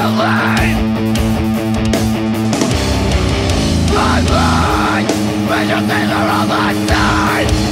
Time My mind When you think all the same